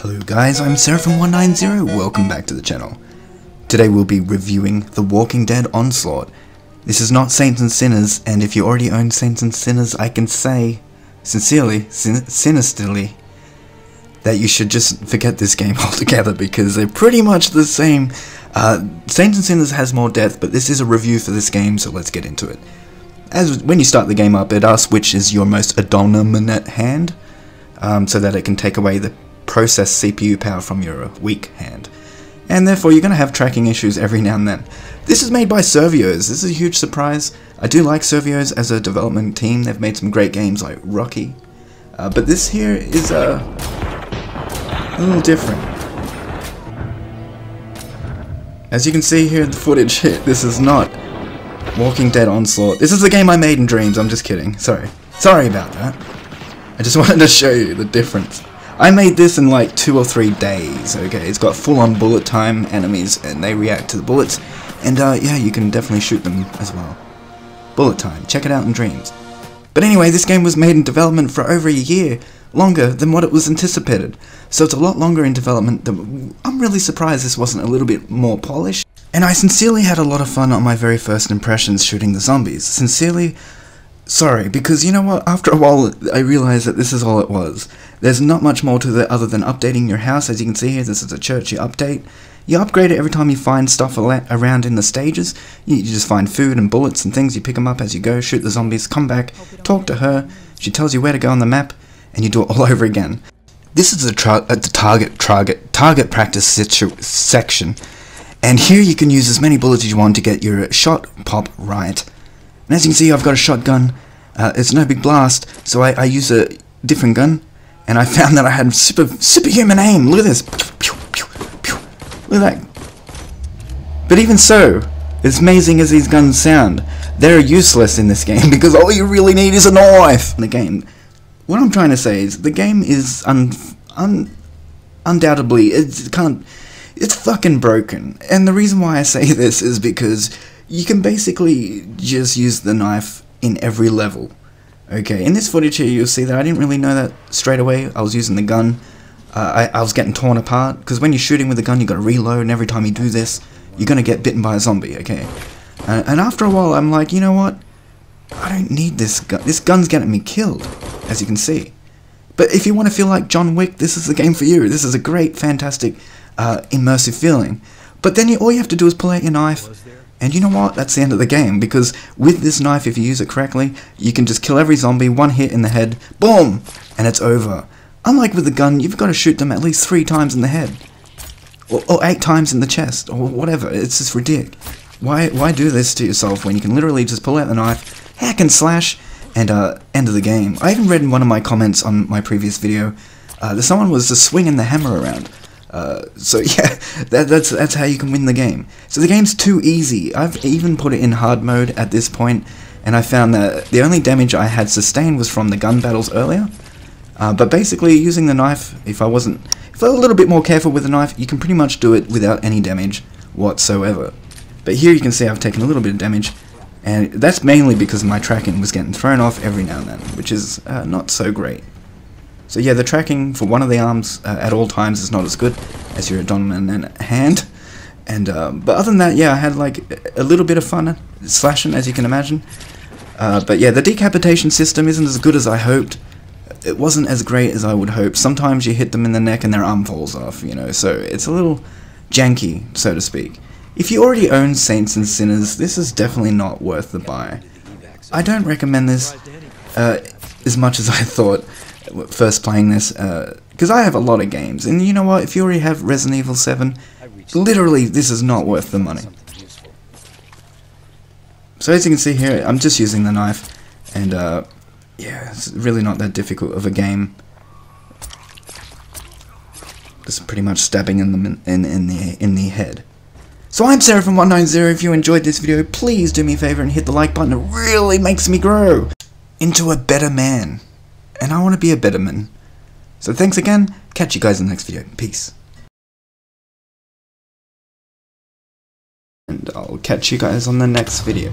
Hello guys, I'm Seraphim190, welcome back to the channel. Today we'll be reviewing The Walking Dead Onslaught. This is not Saints and Sinners, and if you already own Saints and Sinners, I can say, sincerely, sin sinisterly, that you should just forget this game altogether because they're pretty much the same. Uh, Saints and Sinners has more depth, but this is a review for this game, so let's get into it. As when you start the game up, it asks which is your most dominant hand, um, so that it can take away the process CPU power from your weak hand. And therefore you're going to have tracking issues every now and then. This is made by Survios, this is a huge surprise. I do like Survios as a development team, they've made some great games like Rocky. Uh, but this here is uh, a little different. As you can see here in the footage, this is not Walking Dead Onslaught. This is the game I made in Dreams, I'm just kidding. Sorry. Sorry about that. I just wanted to show you the difference. I made this in like two or three days, okay? It's got full-on bullet time enemies, and they react to the bullets. And uh, yeah, you can definitely shoot them as well. Bullet time, check it out in Dreams. But anyway, this game was made in development for over a year, longer than what it was anticipated. So it's a lot longer in development than... I'm really surprised this wasn't a little bit more polished. And I sincerely had a lot of fun on my very first impressions shooting the zombies. Sincerely, sorry, because you know what, after a while I realized that this is all it was. There's not much more to it other than updating your house, as you can see here, this is a church you update. You upgrade it every time you find stuff around in the stages. You, just find food and bullets and things, you pick them up as you go, shoot the zombies, come back, talk to her, she tells you where to go on the map, and you do it all over again. This is the, the target, target, target practice section, and here you can use as many bullets as you want to get your shot pop right. And as you can see, I've got a shotgun. Uh, it's no big blast, so I, I use a different gun, and I found that I had super superhuman aim. Look at this. Pew, pew, pew, Look at that. But even so, as amazing as these guns sound, they're useless in this game because all you really need is a knife. In the game, what I'm trying to say is the game is un, un undoubtedly it can't. It's fucking broken, and the reason why I say this is because you can basically just use the knife in every level. Okay, in this footage here you'll see that I didn't really know that straight away. I was using the gun. Uh, I, I was getting torn apart, because when you're shooting with a gun you gotta reload, and every time you do this, you're gonna get bitten by a zombie, okay? And after a while I'm like, you know what? I don't need this gun. This gun's getting me killed, as you can see. But if you want to feel like John Wick, this is the game for you. This is a great, fantastic, uh, immersive feeling. But then you, all you have to do is pull out your knife, and you know what? That's the end of the game, because with this knife, if you use it correctly, you can just kill every zombie, one hit in the head, boom, and it's over. Unlike with the gun, you've got to shoot them at least three times in the head. Or, or eight times in the chest, or whatever. It's just ridiculous. Why, why do this to yourself when you can literally just pull out the knife, hack and slash, and uh, end of the game? I even read in one of my comments on my previous video uh, that someone was just swinging the hammer around. Uh, so yeah, that, that's that's how you can win the game. So the game's too easy. I've even put it in hard mode at this point, and I found that the only damage I had sustained was from the gun battles earlier. Uh, but basically, using the knife, if I wasn't, if I was a little bit more careful with the knife, you can pretty much do it without any damage whatsoever. But here you can see I've taken a little bit of damage, and that's mainly because my tracking was getting thrown off every now and then, which is uh, not so great. So yeah, the tracking for one of the arms uh, at all times is not as good as your dominant hand. And uh, but other than that, yeah, I had like a little bit of fun slashing, as you can imagine. Uh, but yeah, the decapitation system isn't as good as I hoped. It wasn't as great as I would hope. Sometimes you hit them in the neck and their arm falls off, you know. So it's a little janky, so to speak. If you already own Saints and Sinners, this is definitely not worth the buy. I don't recommend this uh, as much as I thought first playing this, because uh, I have a lot of games, and you know what, if you already have Resident Evil 7, literally this is not worth the money. So as you can see here, I'm just using the knife, and uh, yeah, it's really not that difficult of a game. Just pretty much stabbing in the in in the in the head. So I'm Seraphim190. If you enjoyed this video, please do me a favor and hit the like button. It really makes me grow into a better man and I want to be a better man. So thanks again, catch you guys in the next video. Peace. And I'll catch you guys on the next video.